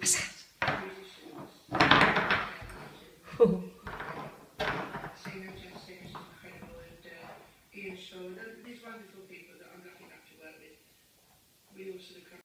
What's that? show. these wonderful people that I'm not